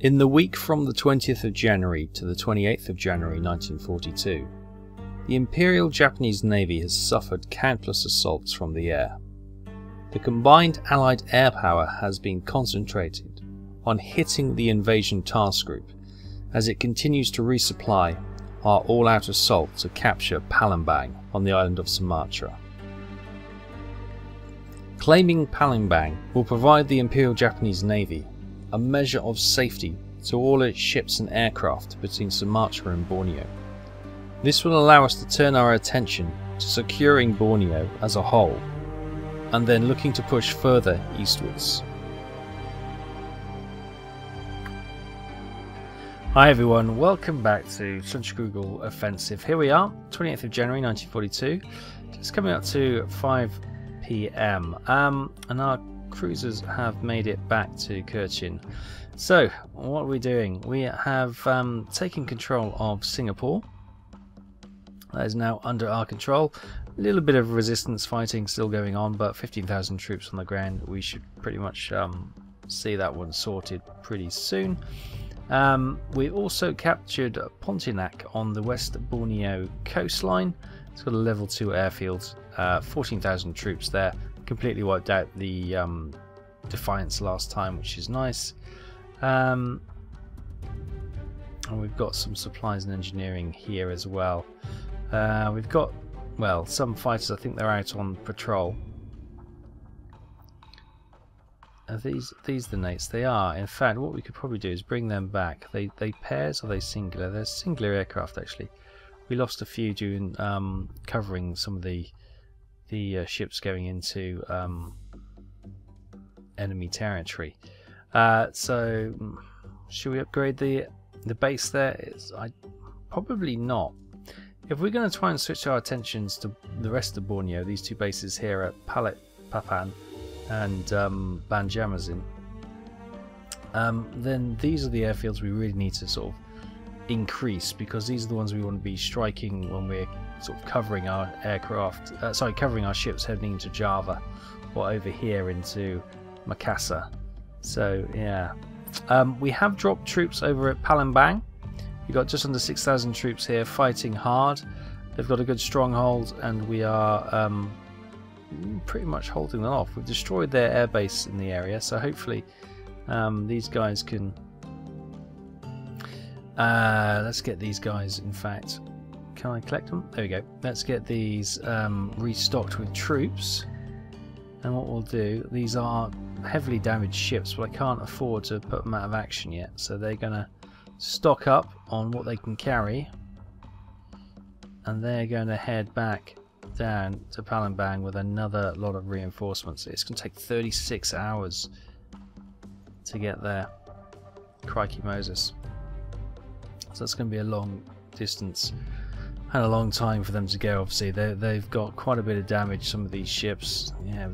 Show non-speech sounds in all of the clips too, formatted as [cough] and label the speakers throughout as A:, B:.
A: In the week from the 20th of January to the 28th of January 1942, the Imperial Japanese Navy has suffered countless assaults from the air. The combined Allied air power has been concentrated on hitting the invasion task group as it continues to resupply our all out assault to capture Palembang on the island of Sumatra. Claiming Palembang will provide the Imperial Japanese Navy a measure of safety to all its ships and aircraft between Sumatra and Borneo. This will allow us to turn our attention to securing Borneo as a whole, and then looking to push further eastwards. Hi everyone, welcome back to Google Offensive. Here we are, 28th of January 1942. It's coming up to 5 pm, um, and our cruisers have made it back to Kuching. So, what are we doing? We have um, taken control of Singapore. That is now under our control. A little bit of resistance fighting still going on, but 15,000 troops on the ground. We should pretty much um, see that one sorted pretty soon. Um, we also captured Pontianak on the West Borneo coastline. It's got a level 2 airfield, uh, 14,000 troops there completely wiped out the um, Defiance last time, which is nice. Um, and we've got some supplies and engineering here as well. Uh, we've got, well, some fighters, I think they're out on patrol. Are these these the Nates? They are. In fact, what we could probably do is bring them back. They they pairs or they singular? They're singular aircraft actually. We lost a few during um, covering some of the the uh, ships going into um, enemy territory. Uh, so, mm, should we upgrade the the base there? Is I probably not. If we're going to try and switch our attentions to the rest of Borneo, these two bases here at Palit Papan and um, Banjarmasin, um, then these are the airfields we really need to sort of increase because these are the ones we want to be striking when we're sort of covering our aircraft, uh, sorry, covering our ships heading into Java or over here into Makassar. So yeah, um, we have dropped troops over at Palembang. We've got just under 6,000 troops here fighting hard. They've got a good stronghold, and we are um, pretty much holding them off. We've destroyed their airbase in the area, so hopefully um, these guys can. Uh, let's get these guys, in fact, can I collect them? There we go. Let's get these um, restocked with troops. And what we'll do, these are heavily damaged ships, but I can't afford to put them out of action yet. So they're going to stock up on what they can carry. And they're going to head back down to Palembang with another lot of reinforcements. It's going to take 36 hours to get there. Crikey Moses. So that's going to be a long distance had a long time for them to go. Obviously, they they've got quite a bit of damage. Some of these ships, yeah,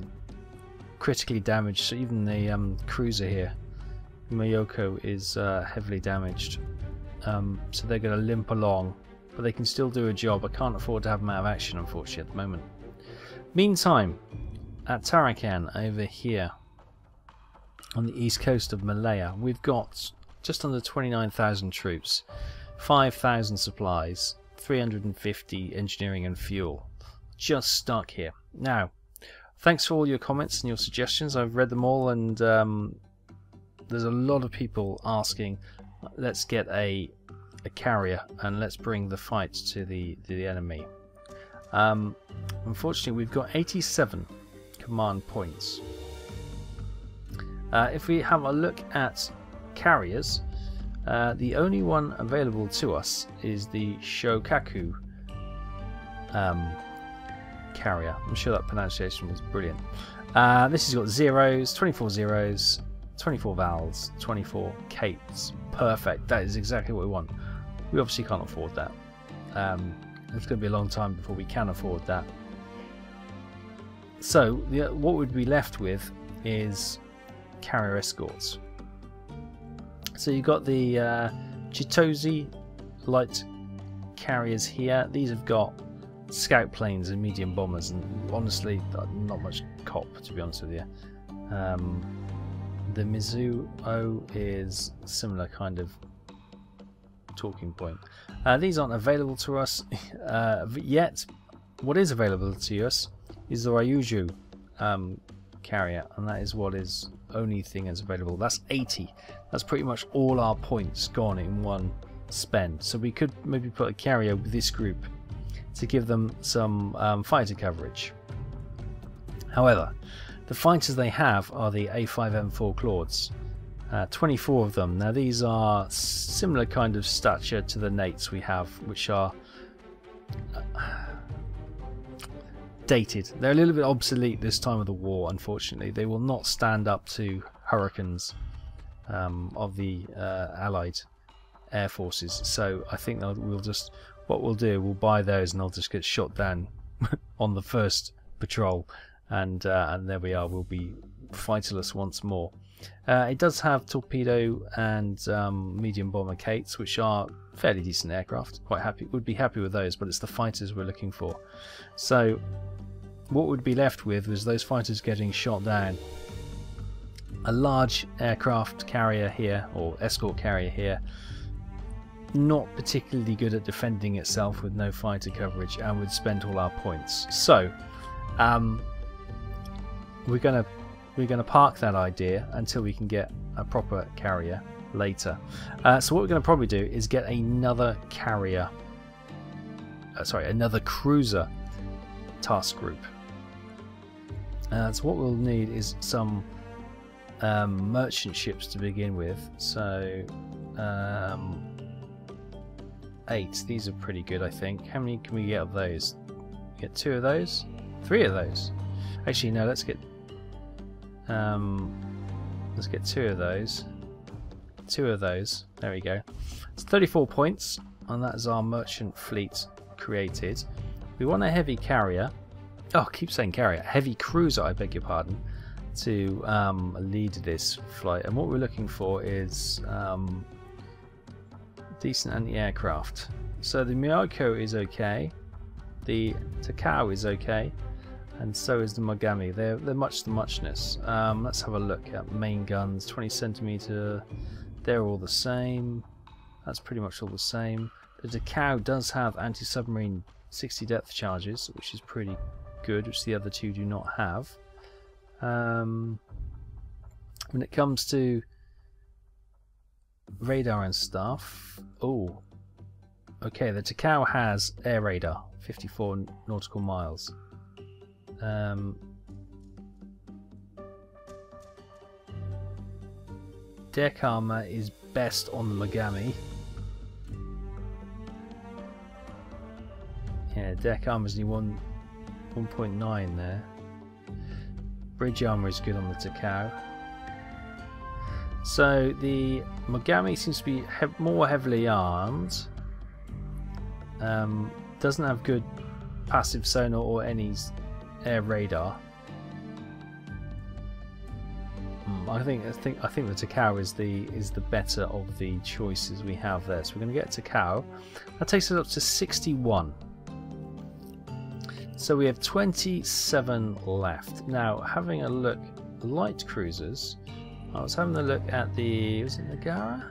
A: critically damaged. So even the um, cruiser here, Myoko, is uh, heavily damaged. Um, so they're going to limp along, but they can still do a job. I can't afford to have them out of action, unfortunately, at the moment. Meantime, at Tarakan over here on the east coast of Malaya, we've got just under 29,000 troops, 5,000 supplies, 350 engineering and fuel. Just stuck here. Now, thanks for all your comments and your suggestions. I've read them all, and um, there's a lot of people asking, let's get a a carrier and let's bring the fight to the the enemy. Um, unfortunately, we've got 87 command points. Uh, if we have a look at carriers, uh, the only one available to us is the Shokaku um, carrier. I'm sure that pronunciation was brilliant. Uh, this has got zeros, 24 zeros, 24 Vals, 24 Kates. Perfect. That is exactly what we want. We obviously can't afford that. Um, it's going to be a long time before we can afford that. So, the, what would be left with is carrier escorts. So you've got the uh, Chitose light carriers here. These have got scout planes and medium bombers, and honestly, not much cop to be honest with you. Um, the Mizuho is similar kind of talking point. Uh, these aren't available to us [laughs] uh, yet. What is available to us is the Ryujo um, carrier, and that is what is only thing that's available. That's 80. That's pretty much all our points gone in one spend. So we could maybe put a carrier with this group to give them some um, fighter coverage. However, the fighters they have are the A5M4 Claudes. Uh, 24 of them. Now these are similar kind of stature to the Nates we have, which are uh, dated. They're a little bit obsolete this time of the war, unfortunately. They will not stand up to hurricanes um, of the uh, Allied air forces. So I think we'll just what we'll do, we'll buy those and they'll just get shot down [laughs] on the first patrol, and uh, and there we are. We'll be fighterless once more. Uh, it does have torpedo and um, medium bomber Kates, which are fairly decent aircraft. Quite happy, would be happy with those, but it's the fighters we're looking for. So, what would be left with was those fighters getting shot down. A large aircraft carrier here, or escort carrier here, not particularly good at defending itself with no fighter coverage and would spend all our points. So, um, we're gonna we're gonna park that idea until we can get a proper carrier later. Uh, so what we're gonna probably do is get another carrier, uh, sorry, another cruiser task group. Uh, so what we'll need is some um, merchant ships to begin with. So um, eight. These are pretty good, I think. How many can we get of those? Get two of those? Three of those? Actually, no, let's get... Um, let's get two of those. Two of those. There we go. It's 34 points, and that is our merchant fleet created. We want a heavy carrier. Oh, I keep saying carrier. Heavy cruiser, I beg your pardon, to um, lead this flight. And what we're looking for is um, decent anti-aircraft. So the Miyako is okay, the Takao is okay, and so is the Mogami. They're, they're much the muchness. Um, let's have a look at main guns, 20 centimeter. They're all the same. That's pretty much all the same. The Takao does have anti-submarine 60 depth charges, which is pretty good, which the other two do not have. Um, when it comes to radar and stuff. Oh, okay. The Takao has air radar, 54 nautical miles. Um, deck armor is best on the Mogami. Yeah, deck armor is only one 1.9 there. Bridge armor is good on the Takao. So the Mogami seems to be he more heavily armed. Um, doesn't have good passive sonar or any air radar. Hmm, I think I think I think the Takao is the is the better of the choices we have there. So we're going to get Takao. That takes us up to 61. So we have 27 left. Now, having a look, light cruisers. I was having a look at the was it Nagara?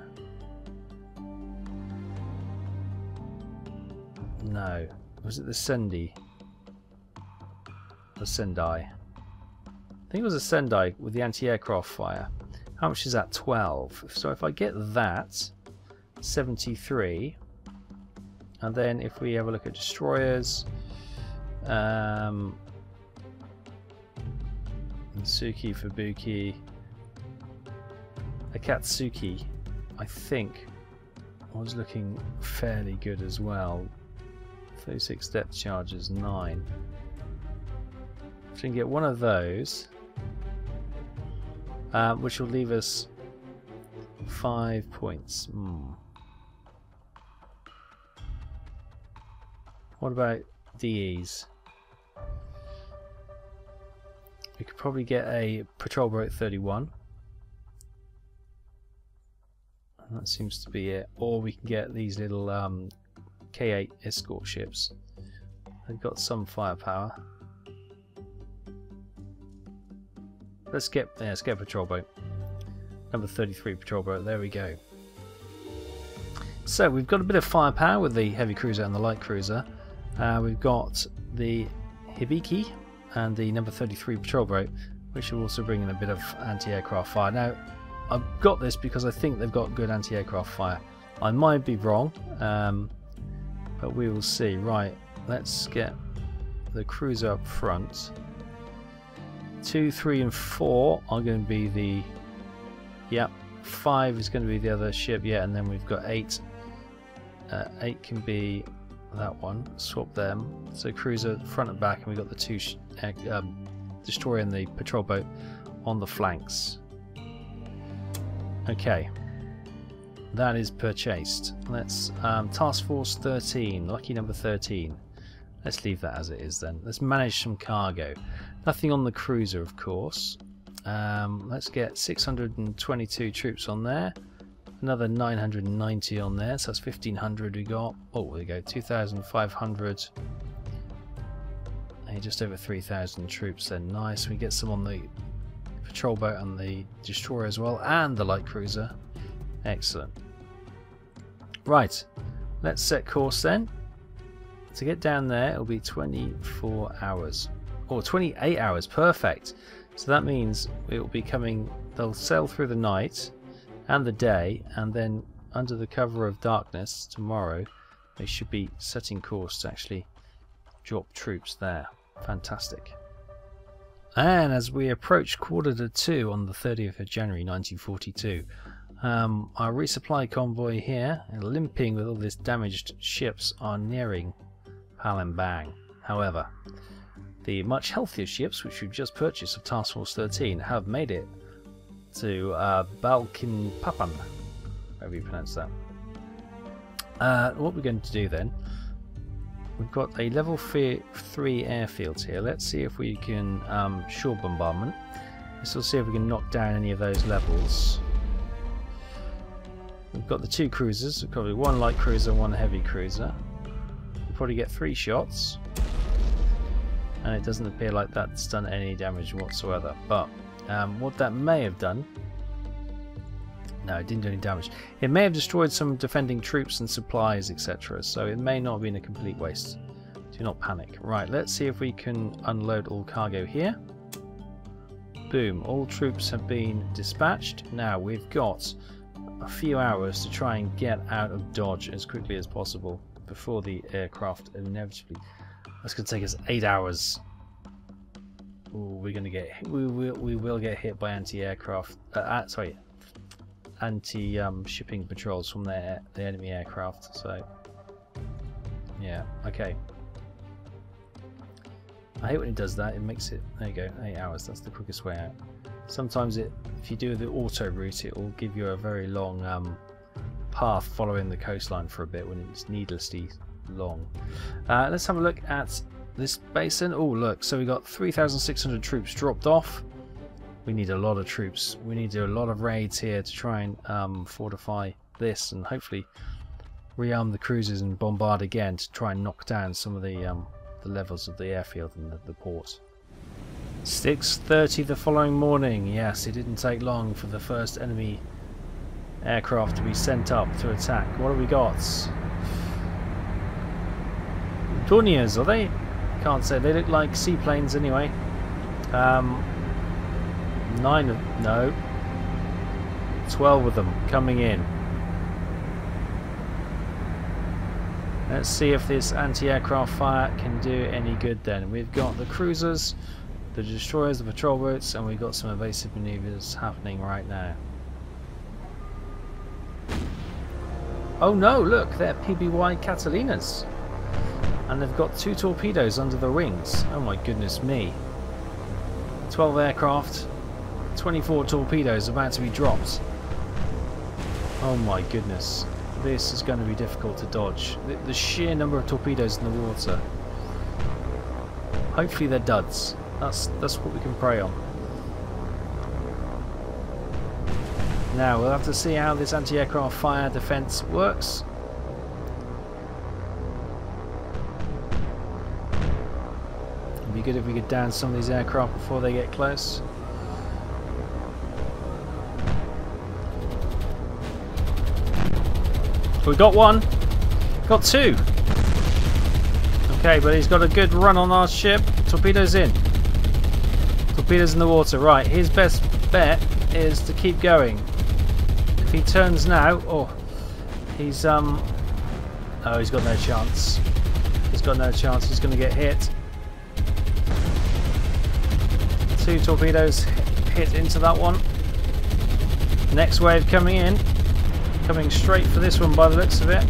A: No. Was it the Sendi? The Sendai. I think it was a Sendai with the anti-aircraft fire. How much is that? 12. So if I get that, 73. And then if we have a look at destroyers, um, Suki Fubuki, Akatsuki, I think, was looking fairly good as well. 36 depth charges, 9. If we can get one of those, uh, which will leave us 5 points. Hmm. What about DEs? We could probably get a patrol boat 31. That seems to be it. Or we can get these little um, K8 escort ships. They've got some firepower. Let's get yeah, let's get a patrol boat. Number 33 patrol boat, there we go. So we've got a bit of firepower with the heavy cruiser and the light cruiser. Uh, we've got the Hibiki and the number 33 patrol boat, which will also bring in a bit of anti-aircraft fire. Now, I've got this because I think they've got good anti-aircraft fire. I might be wrong, um, but we will see. Right, let's get the cruiser up front. Two, three, and four are going to be the. Yep, five is going to be the other ship. Yeah, and then we've got eight. Uh, eight can be that one. Swap them. So cruiser front and back, and we've got the two um, destroyer and the patrol boat on the flanks. Okay, that is purchased. Let's um, task force 13, lucky number 13. Let's leave that as it is then. Let's manage some cargo. Nothing on the cruiser, of course. Um, let's get 622 troops on there. Another 990 on there, so that's 1500 we got. Oh, we go, 2500. Hey, just over 3000 troops then. Nice, we get some on the patrol boat and the destroyer as well, and the light cruiser. Excellent. Right, let's set course then. To get down there, it'll be 24 hours. Or 28 hours, perfect. So that means it will be coming, they'll sail through the night and the day, and then under the cover of darkness tomorrow, they should be setting course to actually drop troops there. Fantastic. And as we approach quarter to two on the 30th of January 1942, um, our resupply convoy here, limping with all these damaged ships, are nearing Palembang. However, the much healthier ships which we've just purchased of Task Force 13 have made it to uh, Balikpapan, however you pronounce that. Uh, what we're going to do then, we've got a level 3 airfield here. Let's see if we can um, shore bombardment. Let's see if we can knock down any of those levels. We've got the two cruisers, probably one light cruiser, one heavy cruiser probably get three shots. And it doesn't appear like that's done any damage whatsoever. But um, what that may have done... No, it didn't do any damage. It may have destroyed some defending troops and supplies, etc. So it may not have been a complete waste. Do not panic. Right, let's see if we can unload all cargo here. Boom, all troops have been dispatched. Now we've got a few hours to try and get out of Dodge as quickly as possible before the aircraft inevitably. That's going to take us eight hours. Ooh, we're going to get we will we will get hit by anti-aircraft. Uh, uh, sorry, anti-shipping um, patrols from the the enemy aircraft. So yeah, okay. I hate when it does that. It makes it. There you go. Eight hours. That's the quickest way out. Sometimes it, if you do the auto route, it will give you a very long um, path following the coastline for a bit when it's needlessly long. Uh, let's have a look at this basin. Oh, look, so we got 3,600 troops dropped off. We need a lot of troops. We need to do a lot of raids here to try and um, fortify this and hopefully rearm the cruisers and bombard again to try and knock down some of the, um, the levels of the airfield and the, the port. 6.30 the following morning. Yes, it didn't take long for the first enemy aircraft to be sent up to attack. What have we got? Dorniers, are they? Can't say. They look like seaplanes anyway. Um, nine of... no. Twelve of them coming in. Let's see if this anti-aircraft fire can do any good then. We've got the cruisers, the destroyers, the patrol boats, and we've got some evasive maneuvers happening right now. Oh no, look, they're PBY Catalinas. And they've got two torpedoes under the wings. Oh my goodness me. 12 aircraft, 24 torpedoes about to be dropped. Oh my goodness. This is going to be difficult to dodge. The, the sheer number of torpedoes in the water. Hopefully they're duds. That's, that's what we can pray on. Now we'll have to see how this anti-aircraft fire defense works. good if we could down some of these aircraft before they get close. We got one. Got two. Okay, but he's got a good run on our ship. Torpedoes in. Torpedoes in the water. Right, his best bet is to keep going. If he turns now, oh, he's um, oh, he's got no chance. He's got no chance. He's going to get hit. Two torpedoes hit into that one. Next wave coming in. Coming straight for this one by the looks of it.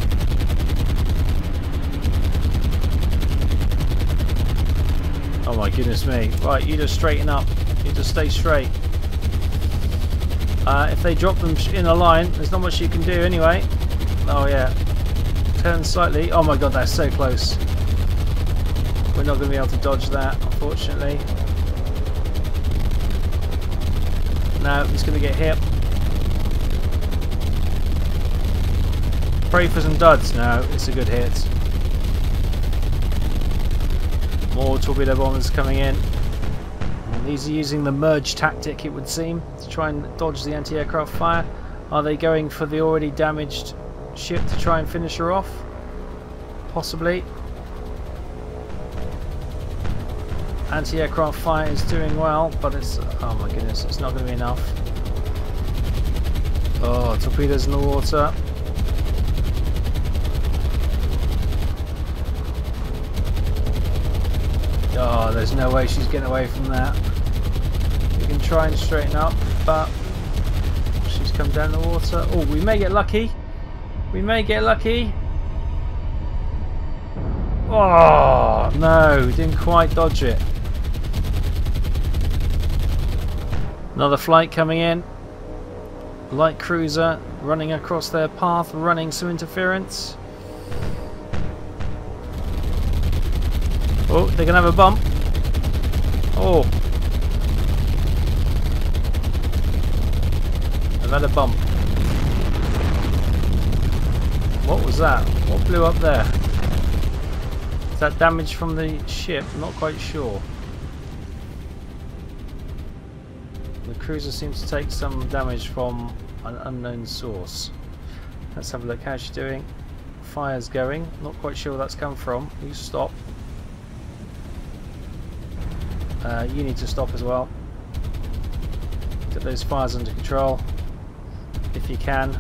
A: Oh my goodness me. Right, you just straighten up. You just stay straight. Uh, if they drop them in a line, there's not much you can do anyway. Oh yeah. Turn slightly. Oh my god, that's so close. We're not going to be able to dodge that, unfortunately. No, he's going to get hit. Pray for some duds. No, it's a good hit. More torpedo bombers coming in. And these are using the merge tactic, it would seem, to try and dodge the anti-aircraft fire. Are they going for the already damaged ship to try and finish her off? Possibly. Anti-aircraft fire is doing well, but it's... Oh my goodness, it's not going to be enough. Oh, torpedoes in the water. Oh, there's no way she's getting away from that. We can try and straighten up, but she's come down the water. Oh, we may get lucky. We may get lucky. Oh, no, didn't quite dodge it. Another flight coming in. Light cruiser running across their path, running some interference. Oh, they're going to have a bump. Oh. They've had a bump. What was that? What blew up there? Is that damage from the ship? not quite sure. Cruiser seems to take some damage from an unknown source. Let's have a look how she's doing. Fire's going. Not quite sure where that's come from. You stop. Uh, you need to stop as well. Get those fires under control if you can.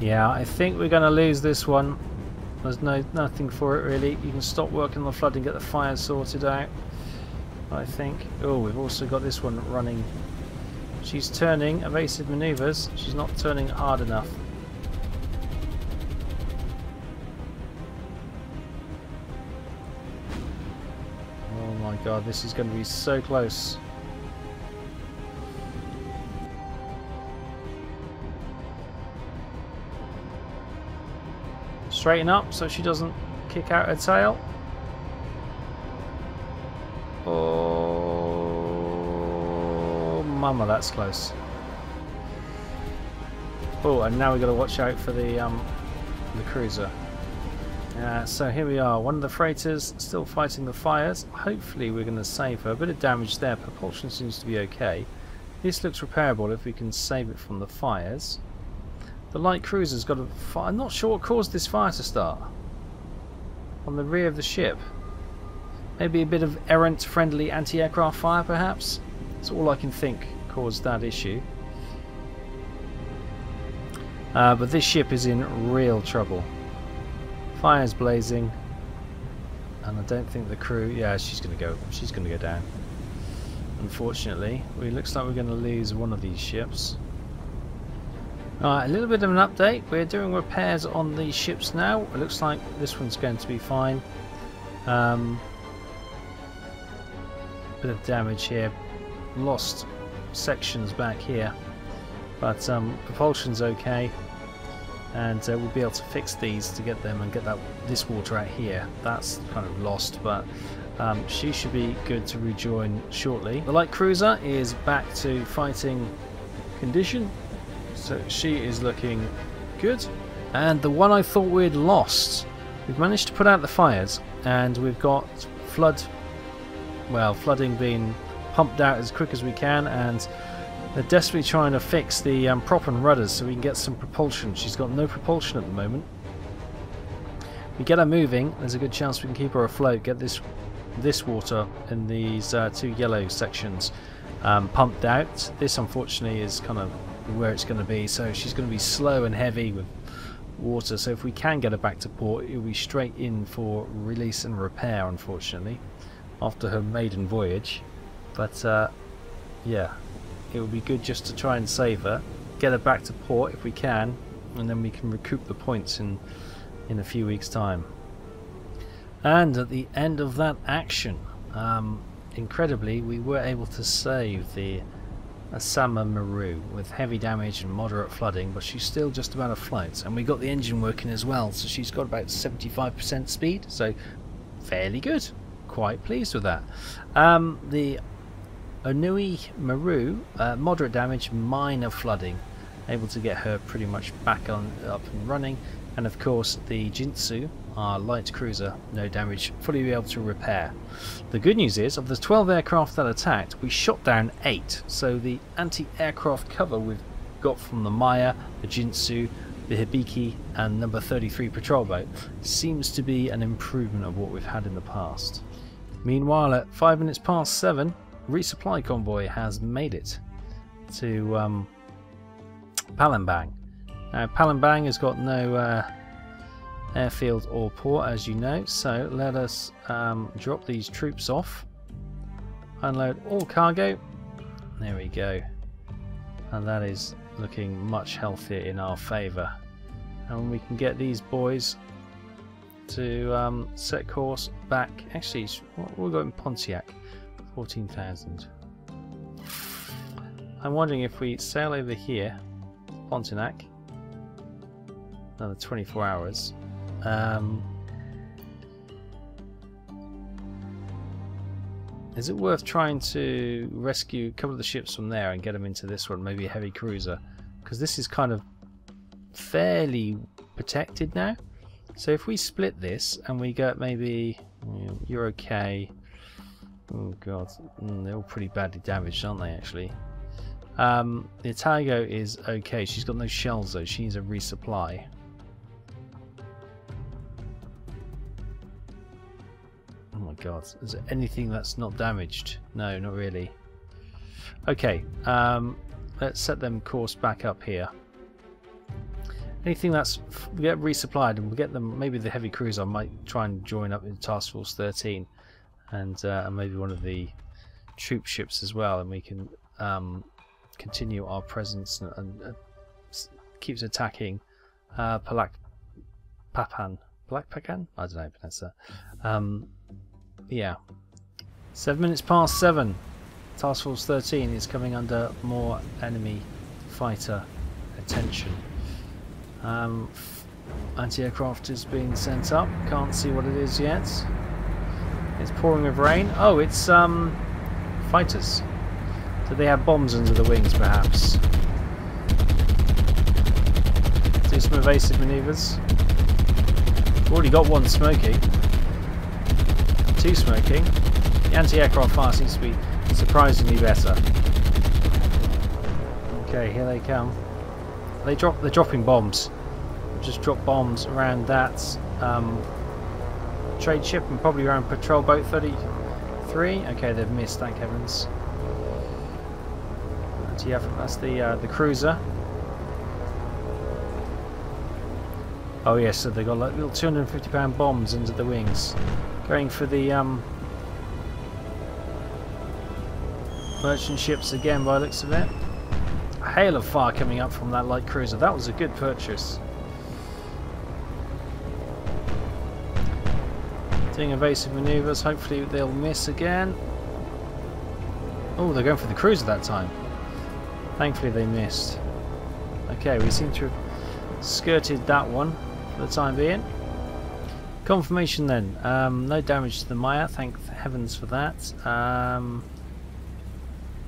A: Yeah, I think we're going to lose this one. There's no nothing for it really. You can stop working on the flood and get the fires sorted out. I think. Oh, we've also got this one running. She's turning evasive maneuvers. She's not turning hard enough. Oh my god, this is going to be so close. Straighten up so she doesn't kick out her tail. Oh, mama, that's close. Oh, and now we've got to watch out for the um, the cruiser. Uh, so here we are, one of the freighters still fighting the fires. Hopefully we're going to save her. A bit of damage there, propulsion seems to be okay. This looks repairable if we can save it from the fires. The light cruiser's got a fire. I'm not sure what caused this fire to start. On the rear of the ship. Maybe a bit of errant friendly anti-aircraft fire perhaps? That's all I can think caused that issue. Uh, but this ship is in real trouble. Fire's blazing. And I don't think the crew... Yeah, she's going to go. She's going to go down. Unfortunately. It looks like we're going to lose one of these ships. Alright, a little bit of an update. We're doing repairs on these ships now. It looks like this one's going to be fine. Um, bit of damage here. Lost sections back here. But um, propulsion's okay and uh, we'll be able to fix these to get them and get that this water out here. That's kind of lost but um, she should be good to rejoin shortly. The light cruiser is back to fighting condition so she is looking good. And the one I thought we'd lost we've managed to put out the fires and we've got flood well flooding being pumped out as quick as we can and They're desperately trying to fix the um, prop and rudders so we can get some propulsion. She's got no propulsion at the moment. We get her moving, there's a good chance we can keep her afloat, get this this water in these uh, two yellow sections um, pumped out. This unfortunately is kind of where it's going to be, so she's going to be slow and heavy with water, so if we can get her back to port, it'll be straight in for release and repair, unfortunately, after her maiden voyage. But, uh, yeah, it would be good just to try and save her, get her back to port if we can, and then we can recoup the points in, in a few weeks' time. And at the end of that action, um, incredibly, we were able to save the Asama Maru with heavy damage and moderate flooding, but she's still just about afloat. And we got the engine working as well, so she's got about 75% speed, so fairly good. Quite pleased with that. Um, the Onui Maru, uh, moderate damage, minor flooding, able to get her pretty much back on up and running. And of course, the Jintsu, our light cruiser, no damage, fully able to repair. The good news is, of the 12 aircraft that attacked, we shot down 8, so the anti-aircraft cover we've got from the Maya, the Jintsu, the Hibiki and number 33 patrol boat seems to be an improvement of what we've had in the past. Meanwhile, at 5 minutes past 7, resupply convoy has made it to um, Palembang. Now, Palembang has got no uh, airfield or port as you know so let us um, drop these troops off unload all cargo. There we go. And that is looking much healthier in our favour and we can get these boys to um, set course back. Actually we'll go in Pontianak 14,000 I'm wondering if we sail over here Pontianak another 24 hours um, is it worth trying to rescue a couple of the ships from there and get them into this one, maybe a heavy cruiser? Because this is kind of fairly protected now. So if we split this and we get maybe you're okay. Oh god, mm, they're all pretty badly damaged, aren't they? Actually, um, the Atago is okay. She's got no shells though. She needs a resupply. Oh my god. Is there anything that's not damaged? No, not really. Okay, um, let's set them course back up here. Anything that's we get resupplied and we'll get them, maybe the heavy cruiser might try and join up in Task Force 13 and, uh, maybe one of the troop ships as well and we can um, continue our presence and, and uh, keeps attacking uh, Palak Papan. Palak Pakan? I don't know pronounce that. Um, yeah. Seven minutes past seven. Task Force 13 is coming under more enemy fighter attention. Um, Anti-aircraft is being sent up. Can't see what it is yet. It's pouring with rain. Oh, it's um, fighters. Do they have bombs under the wings, perhaps? Do some evasive maneuvers. Already got one smoking. two smoking. The anti-aircraft fire seems to be surprisingly better. Okay, here they come. They drop. They're dropping bombs. Just drop bombs around that um, trade ship and probably around patrol boat 33. Okay, they've missed. Thank heavens. Yeah, that's the uh, the cruiser. Oh yes, so they got like little 250 pound bombs under the wings. Going for the um, merchant ships again by looks of it. A hail of fire coming up from that light cruiser. That was a good purchase. Doing evasive maneuvers. Hopefully they'll miss again. Oh, they're going for the cruiser that time. Thankfully they missed. Okay, we seem to have skirted that one for the time being. Confirmation then. Um, no damage to the Maya, thank heavens for that. Um,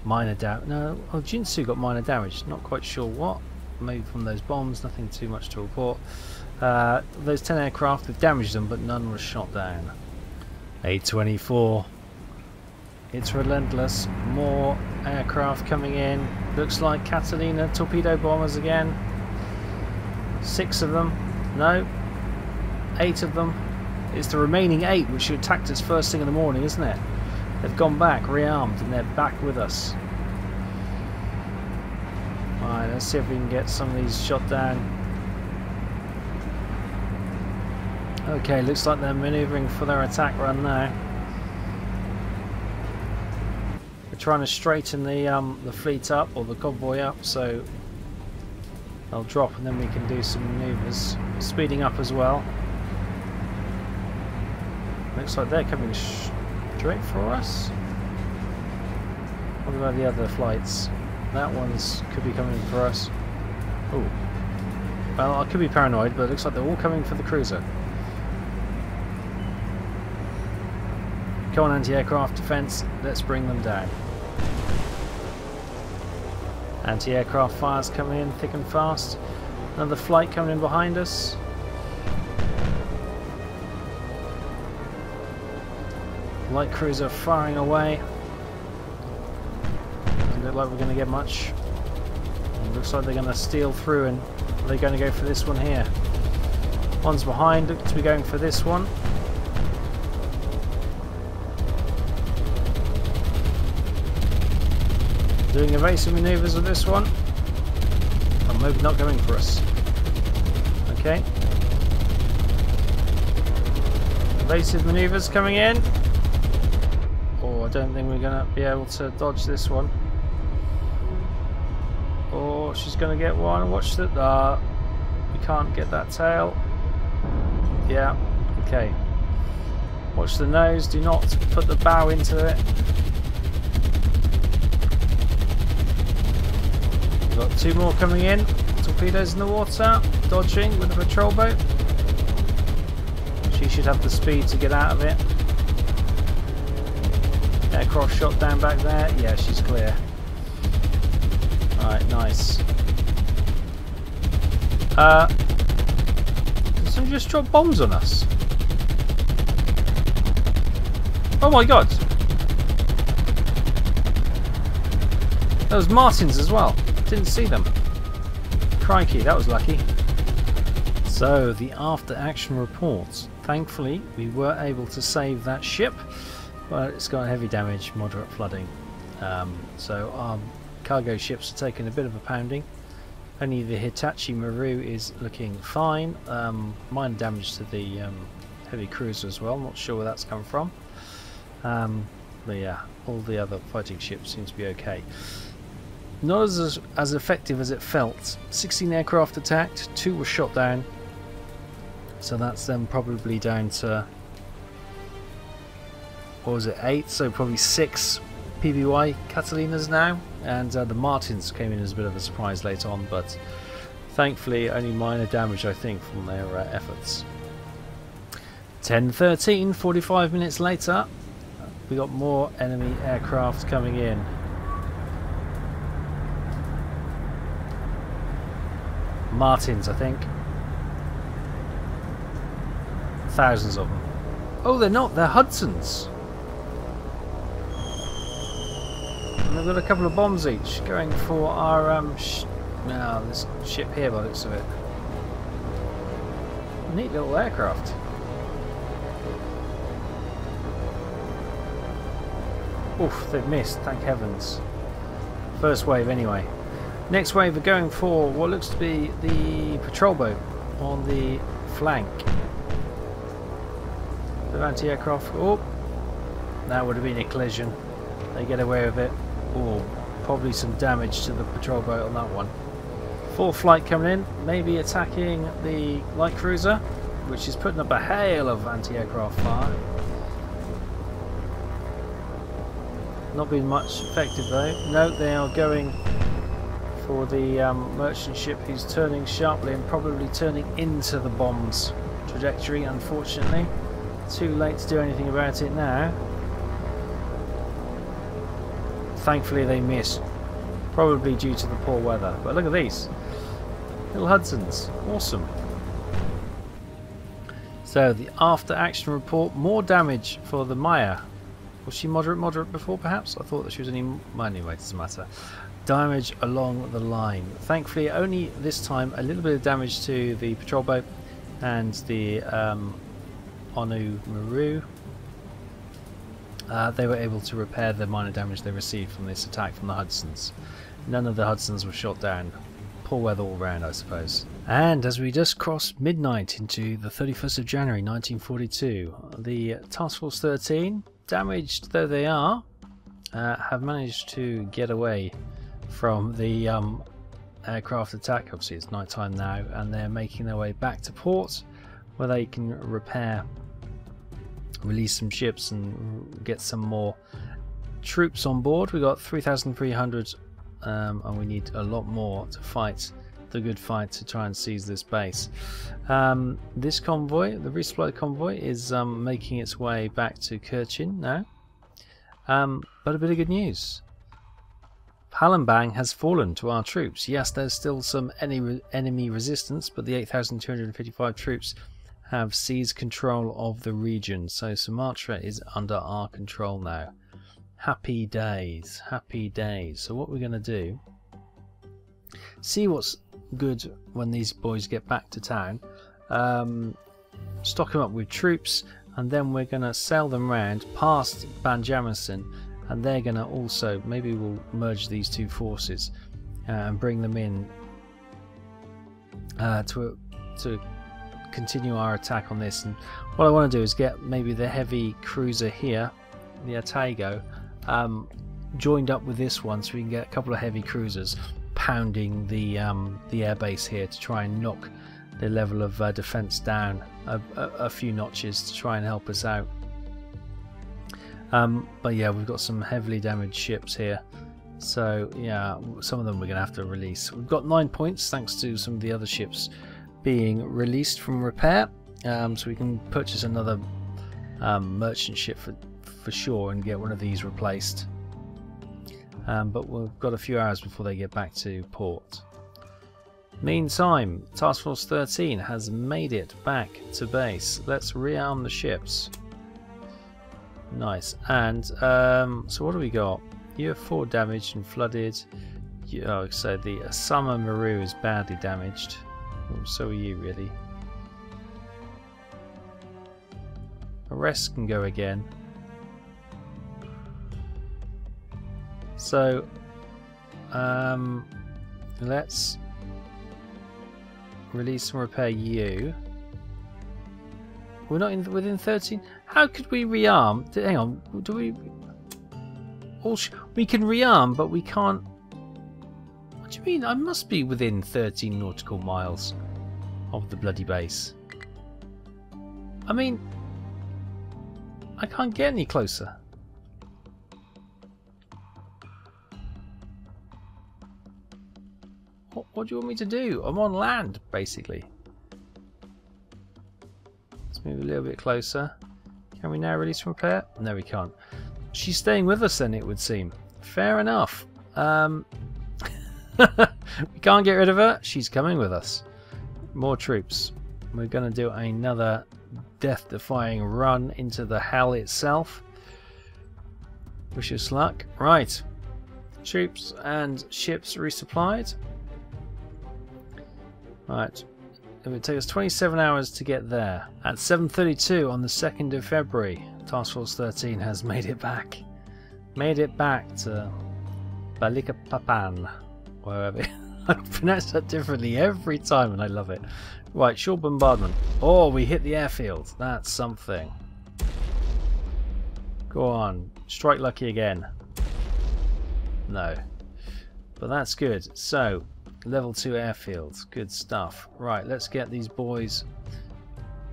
A: minor damage. No, oh, Jintsu got minor damage. Not quite sure what. Maybe from those bombs, nothing too much to report. Uh, those 10 aircraft, have damaged them, but none was shot down. A24. It's relentless. More aircraft coming in. Looks like Catalina torpedo bombers again. Six of them. No. Eight of them. It's the remaining eight which attacked us first thing in the morning, isn't it? They've gone back, rearmed, and they're back with us. Alright, let's see if we can get some of these shot down. Okay, looks like they're manoeuvring for their attack run now. We're trying to straighten the um, the fleet up, or the convoy up, so they'll drop and then we can do some manoeuvres. Speeding up as well. Looks like they're coming straight for us. What about the other flights? That one's could be coming for us. Oh. Well, I could be paranoid, but it looks like they're all coming for the cruiser. Come on, anti-aircraft defence, let's bring them down. Anti-aircraft fires coming in thick and fast. Another flight coming in behind us. Light cruiser firing away. Look like we're going to get much. It looks like they're going to steal through and are they're going to go for this one here. One's behind, look to be going for this one. Doing evasive maneuvers with this one. Oh, maybe not going for us. Okay. Evasive maneuvers coming in. Oh, I don't think we're going to be able to dodge this one. She's going to get one. Watch that. Uh, we can't get that tail. Yeah. Okay. Watch the nose. Do not put the bow into it. got two more coming in. Torpedoes in the water, dodging with the patrol boat. She should have the speed to get out of it. Aircraft shot down back there. Yeah, she's clear. Alright, nice. Uh, did someone just drop bombs on us? Oh my god! Was Martins as well. Didn't see them. Crikey, that was lucky. So, the after action reports. Thankfully, we were able to save that ship, but it's got heavy damage, moderate flooding. Um, so, our cargo ships are taking a bit of a pounding. Only the Hitachi Maru is looking fine. Um, minor damage to the um, heavy cruiser as well, not sure where that's come from. Um, but yeah, all the other fighting ships seem to be okay. Not as, as effective as it felt. 16 aircraft attacked, 2 were shot down. So that's then probably down to... What was it, 8? So probably 6 PBY Catalinas now. And uh, the Martins came in as a bit of a surprise late on, but thankfully only minor damage I think from their uh, efforts. 10.13, 45 minutes later, we got more enemy aircraft coming in. Martins, I think. Thousands of them. Oh, they're not. They're Hudsons. And they've got a couple of bombs each going for our um. Sh now this ship here, by the looks of it. Neat little aircraft. Oof, they've missed. Thank heavens. First wave, anyway. Next wave are going for what looks to be the patrol boat on the flank. The anti-aircraft. Oh, that would have been a collision. They get away with it. Oh, probably some damage to the patrol boat on that one. Full flight coming in, maybe attacking the light cruiser, which is putting up a hail of anti-aircraft fire. Not being much effective though. No, they are going for the um, merchant ship who's turning sharply and probably turning into the bomb's trajectory unfortunately. Too late to do anything about it now. Thankfully they miss, probably due to the poor weather. But look at these, little Hudsons, awesome. So the after action report, more damage for the Maya Was she moderate moderate before perhaps? I thought that she was any... Anyway, doesn't matter. Damage along the line. Thankfully only this time a little bit of damage to the patrol boat and the um, Onu Maru. Uh, they were able to repair the minor damage they received from this attack from the Hudsons. None of the Hudsons were shot down. Poor weather all round, I suppose. And as we just crossed midnight into the 31st of January 1942, the Task Force 13, damaged though they are, uh, have managed to get away from the um, aircraft attack. Obviously, it's night time now, and they're making their way back to port where they can repair, release some ships, and get some more troops on board. We got 3,300, um, and we need a lot more to fight the good fight to try and seize this base. Um, this convoy, the resupply convoy, is um, making its way back to Kuching now. Um, but a bit of good news. Palembang has fallen to our troops. Yes, there's still some enemy resistance, but the 8,255 troops have seized control of the region. So Sumatra is under our control now. Happy days, happy days. So what we're going to do, see what's good when these boys get back to town. Um, stock them up with troops, and then we're going to sail them round past Banjarmasin and they're going to also maybe we'll merge these two forces uh, and bring them in uh, to to continue our attack on this and what I want to do is get maybe the heavy cruiser here the Atago um, joined up with this one so we can get a couple of heavy cruisers pounding the um, the airbase here to try and knock the level of uh, defense down a, a, a few notches to try and help us out um, but yeah, we've got some heavily damaged ships here. So yeah, some of them we're to have to release. We've got 9 points thanks to some of the other ships being released from repair. Um, so we can purchase another um, merchant ship for, for sure and get one of these replaced. Um, but we've got a few hours before they get back to port. Meantime, Task Force 13 has made it back to base. Let's rearm the ships. Nice. And um, so what do we got? You four damaged and flooded. Oh, so the Asama Maru is badly damaged. Oh, so are you, really. Arrest can go again. So, um, let's release and repair you. We're not in, within 13. How could we rearm? Hang on. Do we? All we can rearm, but we can't. What do you mean? I must be within 13 nautical miles of the bloody base. I mean, I can't get any closer. What, what do you want me to do? I'm on land, basically. Let's move a little bit closer. Can we now release from repair? No, we can't. She's staying with us then, it would seem. Fair enough. Um, [laughs] we can't get rid of her. She's coming with us. More troops. We're going to do another death-defying run into the hell itself. Wish us luck. Right. Troops and ships resupplied. Right. It would take us 27 hours to get there. At 7.32 on the 2nd of February, Task Force 13 has [laughs] made it back. Made it back to Balikpapan, [laughs] I pronounce that differently every time and I love it. Right, short bombardment. Oh, we hit the airfield. That's something. Go on. Strike lucky again. No. But that's good. So, Level 2 airfields, good stuff. Right, let's get these boys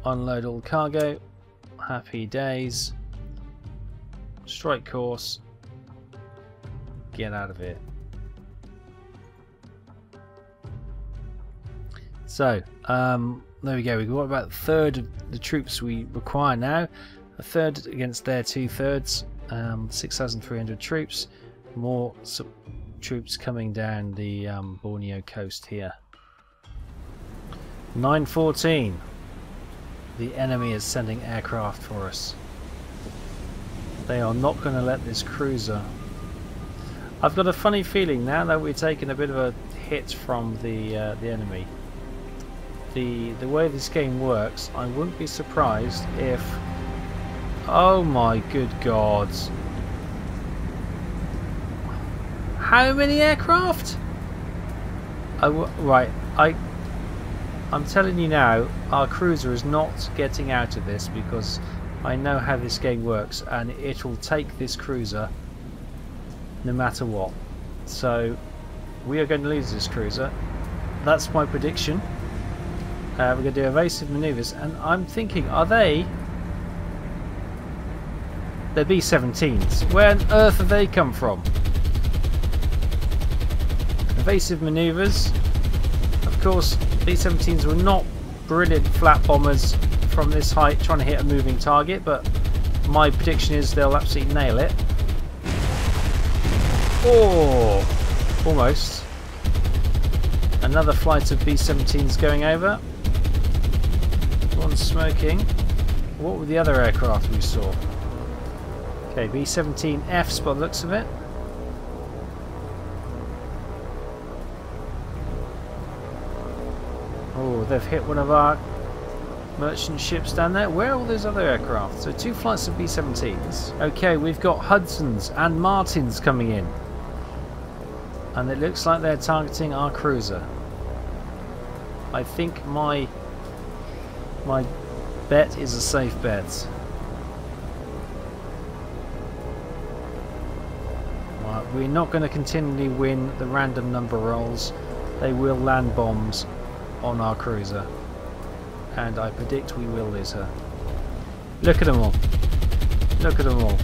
A: unload all cargo. Happy days. Strike course. Get out of here. So, um, there we go. We've got about a third of the troops we require now. A third against their two thirds. Um, 6,300 troops. More troops coming down the um, Borneo coast here. 914. The enemy is sending aircraft for us. They are not going to let this cruiser. I've got a funny feeling now that we're taking a bit of a hit from the uh, the enemy. The the way this game works, I wouldn't be surprised if. Oh my good God! How many aircraft? I w right, I. I'm telling you now, our cruiser is not getting out of this because I know how this game works, and it'll take this cruiser no matter what. So we are going to lose this cruiser. That's my prediction. Uh, we're going to do evasive manoeuvres, and I'm thinking, are they? They're B-17s. Where on earth have they come from? Evasive manoeuvres. Of course, B-17s were not brilliant flat bombers from this height trying to hit a moving target, but my prediction is they'll absolutely nail it. Oh, almost. Another flight of B-17s going over. Smoking. What were the other aircraft we saw? Okay, B-17Fs by the looks of it. Oh, they've hit one of our merchant ships down there. Where are all those other aircraft? So two flights of B-17s. Okay, we've got Hudsons and Martins coming in. And it looks like they're targeting our cruiser. I think my my bet is a safe bet. Right, we're not going to continually win the random number rolls. They will land bombs on our cruiser. And I predict we will lose her. Look at them all. Look at them all.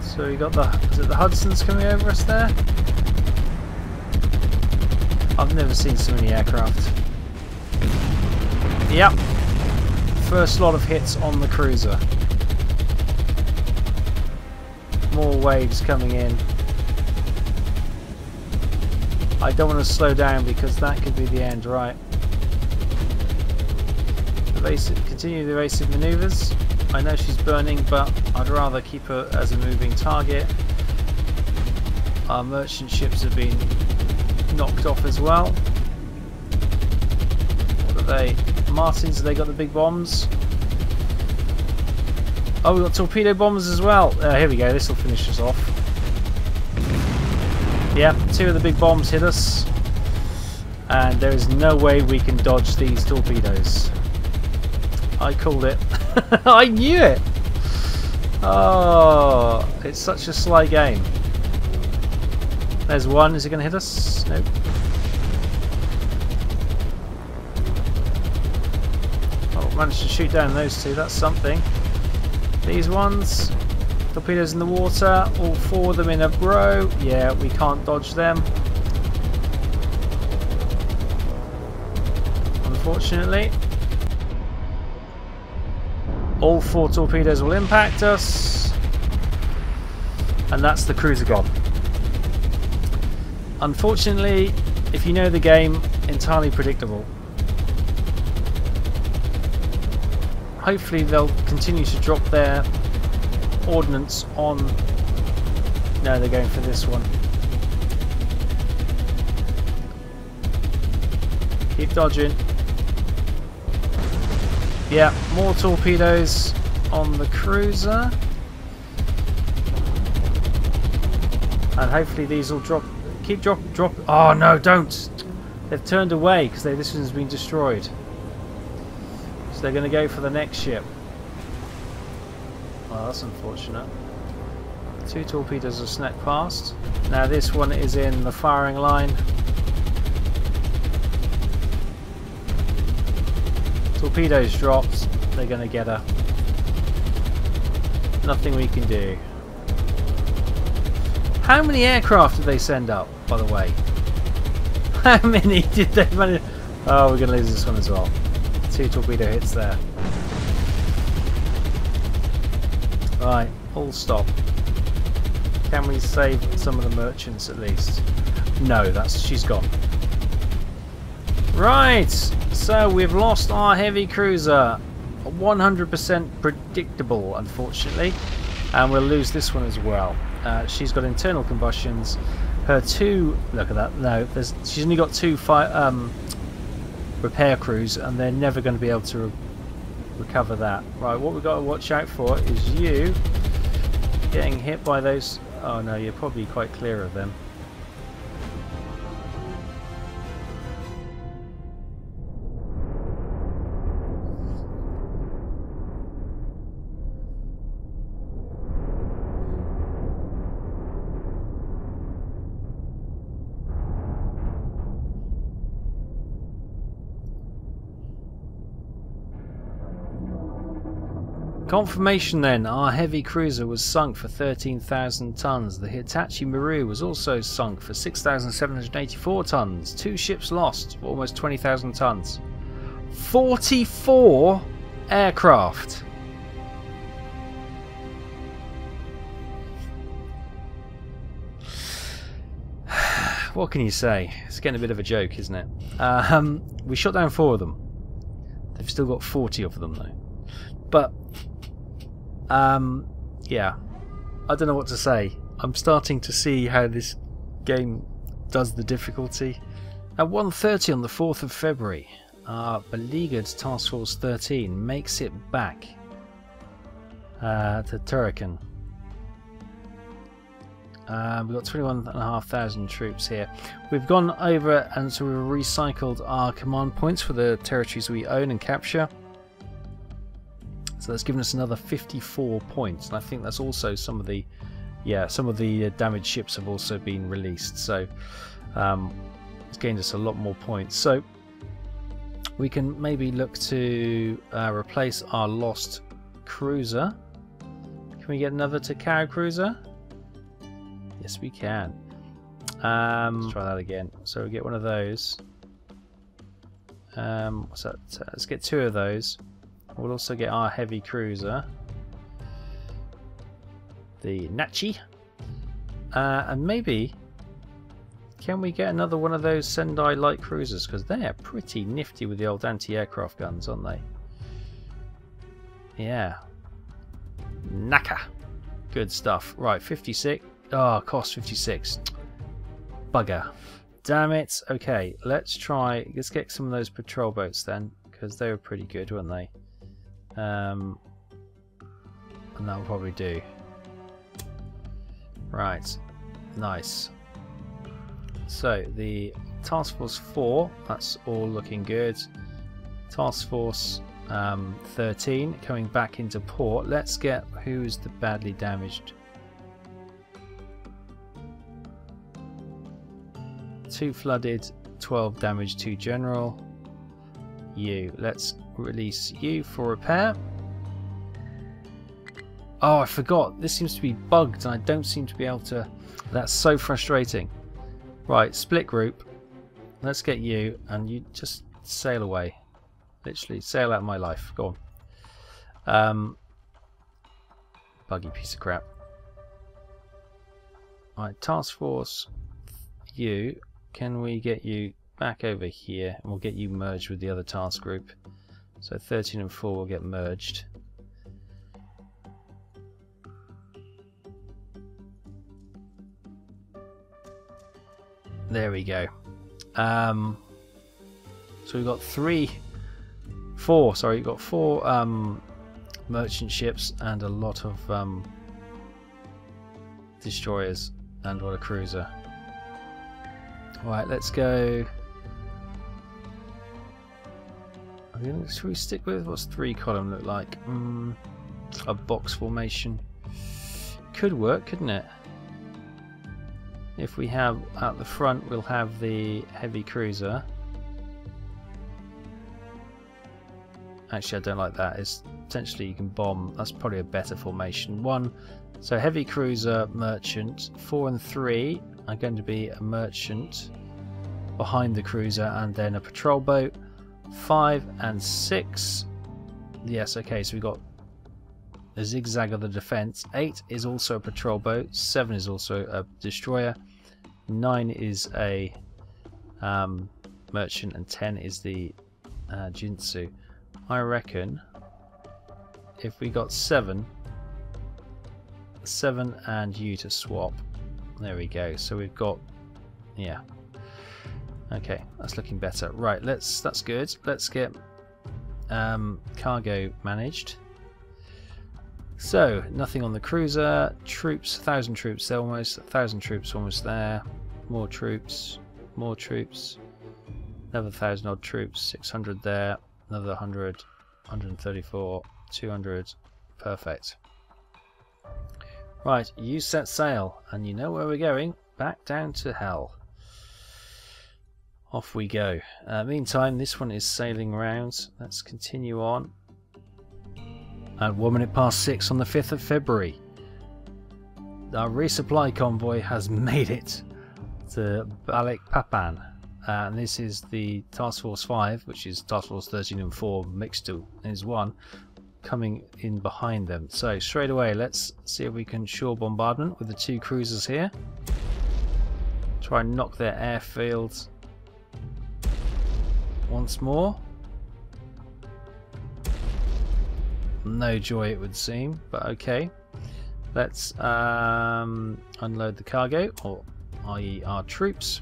A: So we got the is it the Hudsons coming over us there? I've never seen so many aircraft. Yep. First lot of hits on the cruiser. More waves coming in. I don't want to slow down because that could be the end, right? Evasive, continue the evasive manoeuvres. I know she's burning, but I'd rather keep her as a moving target. Our merchant ships have been knocked off as well. What are they? Martins, they got the big bombs. Oh, we've got torpedo bombers as well. Uh, here we go, this will finish us off. Yeah, two of the big bombs hit us. And there is no way we can dodge these torpedoes. I called it. [laughs] I knew it! Oh, it's such a sly game. There's one. Is it going to hit us? Nope. Oh, managed to shoot down those two. That's something. These ones. Torpedoes in the water. All four of them in a row. Yeah, we can't dodge them. Unfortunately. All four torpedoes will impact us. And that's the cruiser gone. Unfortunately, if you know the game, entirely predictable. Hopefully they'll continue to drop their ordnance on... No, they're going for this one. Keep dodging. Yeah, more torpedoes on the cruiser. And hopefully these will drop Keep drop drop. Oh no, don't! They've turned away because this one's been destroyed. So they're going to go for the next ship. Well, that's unfortunate. Two torpedoes have snuck past. Now this one is in the firing line. Torpedoes dropped. They're going to get her. Nothing we can do. How many aircraft did they send up? by the way. [laughs] How many did they manage? Oh, we're going to lose this one as well. Two torpedo hits there. Right, all stop. Can we save some of the merchants at least? No, that's she's gone. Right, so we've lost our heavy cruiser. 100% predictable, unfortunately. And we'll lose this one as well. Uh, she's got internal combustions. Her two... Look at that. No, she's only got two fire, um, repair crews, and they're never going to be able to re recover that. Right, what we've got to watch out for is you getting hit by those... Oh no, you're probably quite clear of them. Confirmation then, our heavy cruiser was sunk for 13,000 tons. The Hitachi Maru was also sunk for 6,784 tons. Two ships lost for almost 20,000 tons. 44 aircraft. [sighs] what can you say? It's getting a bit of a joke, isn't it? Um, we shot down four of them. They've still got 40 of them though. But um, yeah, I don't know what to say. I'm starting to see how this game does the difficulty. At 1.30 on the 4th of February, our beleaguered Task Force 13 makes it back uh, to Tarakan. Uh, we've got 21,500 troops here. We've gone over and so we've recycled our command points for the territories we own and capture. So that's given us another 54 points, and I think that's also some of the, yeah, some of the uh, damaged ships have also been released. So um, it's gained us a lot more points. So we can maybe look to uh, replace our lost cruiser. Can we get another Takao cruiser? Yes, we can. Um, let's try that again. So we get one of those. Um, what's that? Let's get two of those. We'll also get our heavy cruiser, the Nachi, uh, and maybe can we get another one of those Sendai light cruisers because they are pretty nifty with the old anti-aircraft guns, aren't they? Yeah. Naka. Good stuff. Right, 56. Oh, cost 56. Bugger. Damn it. Okay, let's try. Let's get some of those patrol boats then because they were pretty good, weren't they? Um, and that'll probably do. Right, nice. So the Task Force 4, that's all looking good. Task Force um, 13 coming back into port. Let's get who's the badly damaged. Two flooded, 12 damage, two general. You. Let's Release you for repair. Oh, I forgot. This seems to be bugged and I don't seem to be able to... That's so frustrating. Right, split group. Let's get you and you just sail away. Literally, sail out of my life. Go on. Um, buggy piece of crap. Right, task force you. Can we get you back over here and we'll get you merged with the other task group. So 13 and 4 will get merged. There we go. Um, so we've got three, four, sorry, we've got four um, merchant ships and a lot of um, destroyers and what a cruiser. Alright, let's go Should we stick with what's three column look like? Mm, a box formation. Could work, couldn't it? If we have at the front, we'll have the heavy cruiser. Actually, I don't like that. It's potentially you can bomb. That's probably a better formation. One, so heavy cruiser, merchant. Four and three are going to be a merchant behind the cruiser, and then a patrol boat five and six. Yes, okay, so we got a zigzag of the defense. Eight is also a patrol boat. Seven is also a destroyer. Nine is a um, merchant, and ten is the uh, Jintsu. I reckon if we got seven, seven and you to swap. There we go. So we've got, yeah. Okay, that's looking better. Right, let's. That's good. Let's get um, cargo managed. So, nothing on the cruiser. Troops, 1,000 troops almost. 1,000 troops almost there. More troops. More troops. Another 1,000 odd troops. 600 there. Another 100. 134. 200. Perfect. Right, you set sail. And you know where we're going. Back down to hell. Off we go. Uh, meantime, this one is sailing round. Let's continue on. At one minute past six on the 5th of February, our resupply convoy has [laughs] made it to Balikpapan. Uh, and this is the Task Force 5, which is Task Force 13 and 4 mixed to is one, coming in behind them. So straight away, let's see if we can shore bombardment with the two cruisers here. Try and knock their airfields once more. No joy it would seem, but okay. Let's um, unload the cargo, or i.e. our troops.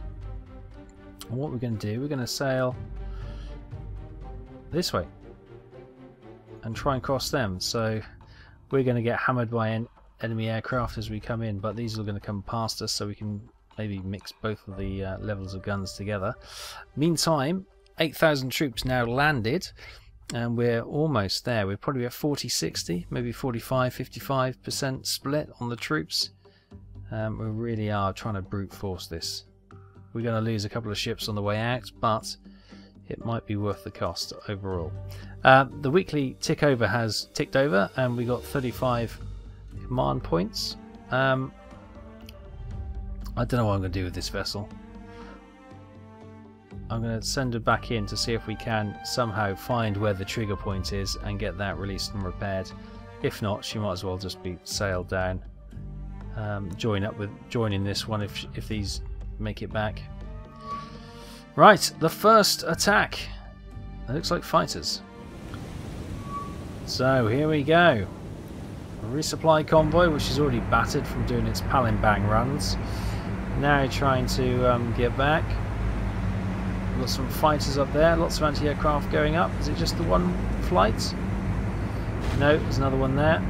A: And what we're going to do, we're going to sail this way and try and cross them. So we're going to get hammered by en enemy aircraft as we come in, but these are going to come past us so we can maybe mix both of the uh, levels of guns together. Meantime, 8,000 troops now landed and we're almost there. We're probably at 40 60, maybe 45 55% split on the troops. Um, we really are trying to brute force this. We're going to lose a couple of ships on the way out, but it might be worth the cost overall. Uh, the weekly tick over has ticked over, and we got 35 command points. Um, I don't know what I'm going to do with this vessel. I'm going to send her back in to see if we can somehow find where the trigger point is and get that released and repaired. If not, she might as well just be sailed down. Um, join up with joining this one if if these make it back. Right, the first attack. It looks like fighters. So here we go. A resupply convoy, which is already battered from doing its Palembang runs. Now trying to um, get back. Got some fighters up there, lots of anti-aircraft going up. Is it just the one flight? No, there's another one there.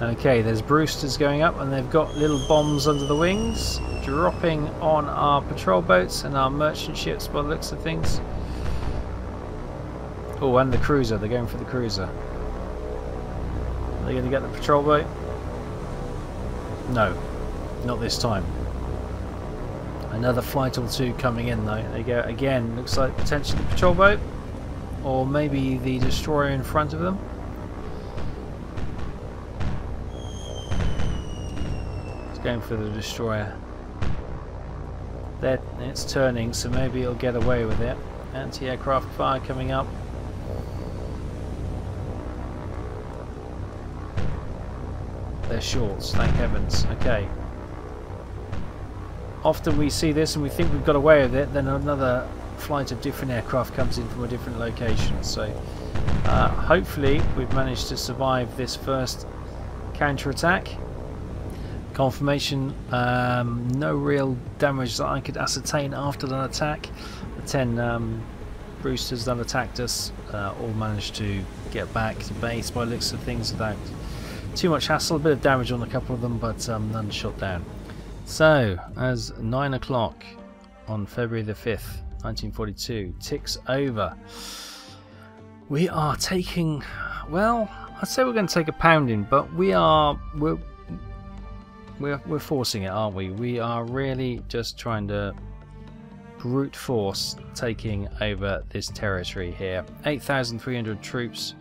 A: Okay, there's Brewsters going up and they've got little bombs under the wings dropping on our patrol boats and our merchant ships by the looks of things. Oh, and the cruiser. They're going for the cruiser. Are they going to get the patrol boat? No, not this time. Another flight or two coming in though. There you go. Again, looks like potentially the patrol boat. Or maybe the destroyer in front of them. It's going for the destroyer. There, it's turning, so maybe it'll get away with it. Anti-aircraft fire coming up. They're shorts, thank heavens. Okay often we see this and we think we've got away with it, then another flight of different aircraft comes in from a different location. So uh, hopefully we've managed to survive this first counter-attack. Confirmation, um, no real damage that I could ascertain after that attack. The 10 um, Brewsters that attacked us uh, all managed to get back to base by looks of things without too much hassle. A bit of damage on a couple of them, but um, none shot down. So, as 9 o'clock on February the 5th, 1942 ticks over, we are taking, well, I'd say we're going to take a pounding, but we are, we're, we're, we're forcing it, aren't we? We are really just trying to brute force taking over this territory here. 8,300 troops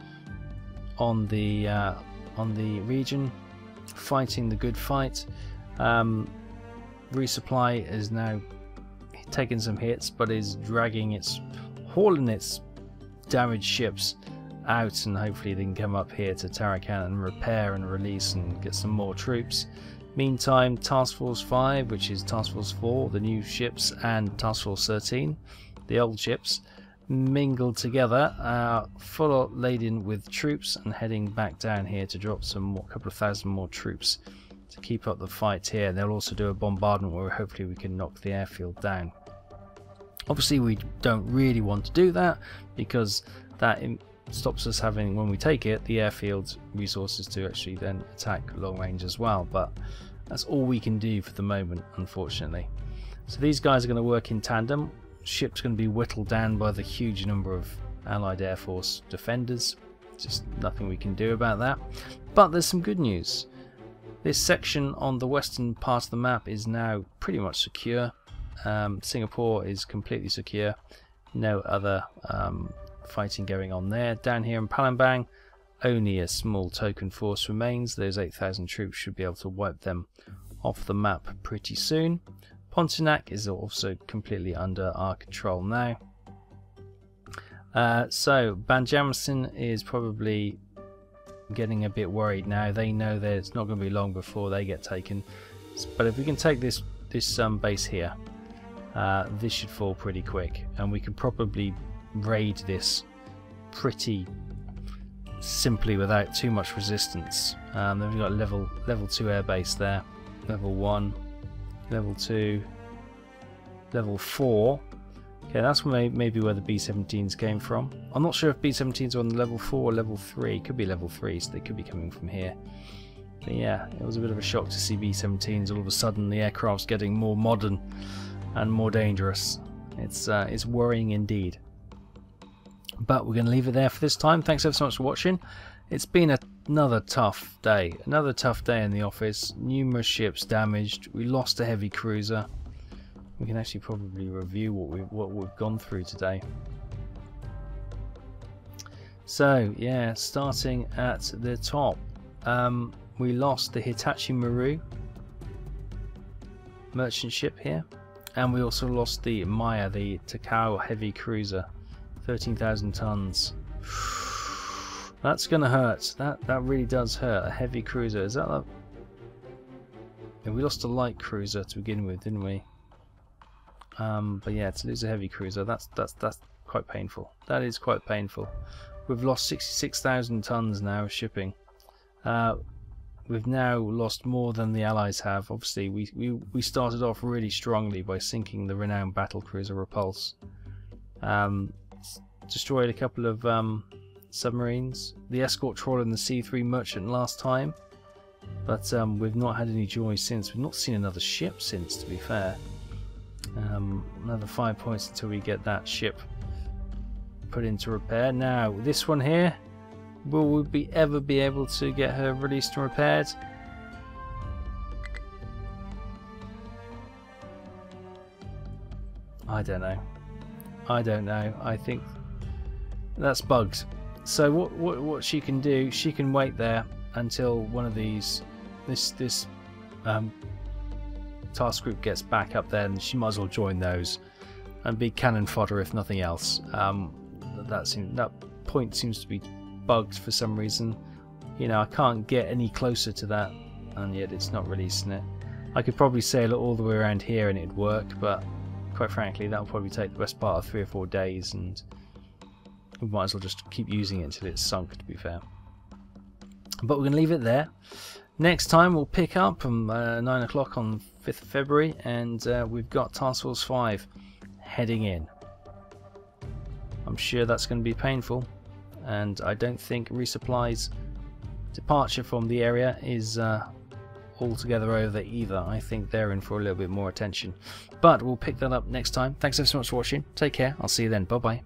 A: on the uh, on the region, fighting the good fight. Um, resupply is now taking some hits, but is dragging its, hauling its damaged ships out, and hopefully they can come up here to Tarakan and repair and release and get some more troops. Meantime, Task Force 5, which is Task Force 4, the new ships, and Task Force 13, the old ships, mingled together, uh, full laden with troops, and heading back down here to drop some more, couple of thousand more troops to keep up the fight here. They'll also do a bombardment where hopefully we can knock the airfield down. Obviously, we don't really want to do that because that stops us having, when we take it, the airfield resources to actually then attack long range as well. But that's all we can do for the moment, unfortunately. So these guys are going to work in tandem. Ship's going to be whittled down by the huge number of Allied Air Force defenders. Just nothing we can do about that. But there's some good news. This section on the western part of the map is now pretty much secure. Um, Singapore is completely secure. No other um, fighting going on there. Down here in Palembang, only a small token force remains. Those 8,000 troops should be able to wipe them off the map pretty soon. Pontianak is also completely under our control now. Uh, so Banjarmasin is probably getting a bit worried now. They know that it's not going to be long before they get taken. But if we can take this this um, base here, uh, this should fall pretty quick, and we can probably raid this pretty simply without too much resistance. Um, then we've got level level two airbase there, level one, level two, level four. Okay, that's maybe where the B-17s came from. I'm not sure if B-17s are on level 4 or level 3. Could be level 3, so they could be coming from here. But yeah, it was a bit of a shock to see B-17s. All of a sudden, the aircraft's getting more modern and more dangerous. It's, uh, it's worrying indeed. But we're going to leave it there for this time. Thanks ever so much for watching. It's been another tough day. Another tough day in the office. Numerous ships damaged. We lost a heavy cruiser. We can actually probably review what we've, what we've gone through today. So, yeah, starting at the top. Um, we lost the Hitachi Maru merchant ship here. And we also lost the Maya, the Takao heavy cruiser. 13,000 tons. [sighs] That's gonna hurt. That that really does hurt. A heavy cruiser. Is that a... Yeah, we lost a light cruiser to begin with, didn't we? Um, but yeah, to lose a heavy cruiser, that's that's that's quite painful. That is quite painful. We've lost 66,000 tons now of shipping. Uh, we've now lost more than the Allies have. Obviously, we, we, we started off really strongly by sinking the renowned battle cruiser Repulse. Um, destroyed a couple of um, submarines. The escort trawler and the C3 merchant last time. But um, we've not had any joy since. We've not seen another ship since, to be fair. Um, another five points until we get that ship put into repair. Now, this one here, will we be ever be able to get her released and repaired? I don't know. I don't know. I think that's bugs. So what, what what she can do? She can wait there until one of these this this um, task group gets back up there, and she might as well join those and be cannon fodder if nothing else. Um, that seems, that point seems to be bugged for some reason. You know, I can't get any closer to that, and yet it's not releasing it. I could probably sail it all the way around here and it'd work, but quite frankly, that will probably take the best part of three or four days, and we might as well just keep using it until it's sunk, to be fair. But we're going to leave it there. Next time we'll pick up from uh, 9 o'clock on 5th of February and uh, we've got Task Force 5 heading in. I'm sure that's going to be painful and I don't think resupplies departure from the area is uh, altogether over either. I think they're in for a little bit more attention. But we'll pick that up next time. Thanks so much for watching. Take care. I'll see you then. Bye bye.